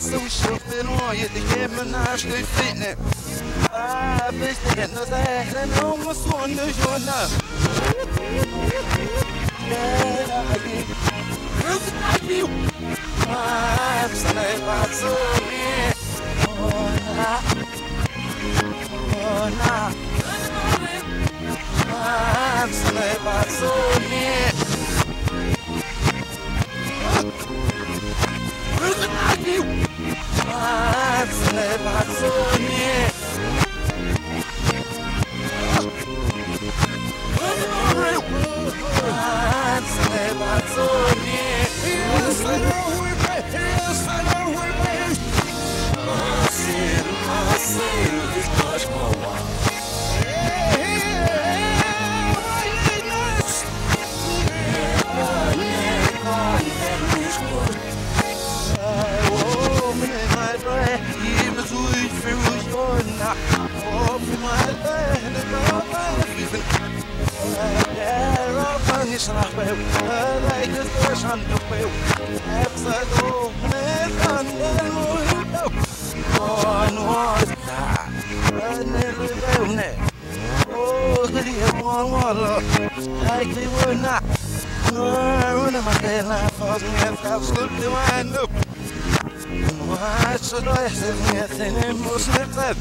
so we shuffling on you to get my knives, they fitting it. I've been standing on the head and I'm a swan to your knife. Oh, nah. Oh, nah. I'm sorry, I'm sorry. Oh, هذا يكسرش عنده به أفسدوا من المهم ونوزع أنا اللي بيونا وغلي والله هايكلي ونا وانا ما كان فاضي يفصل وعنده وعاش رايح سنة ثانية مسلم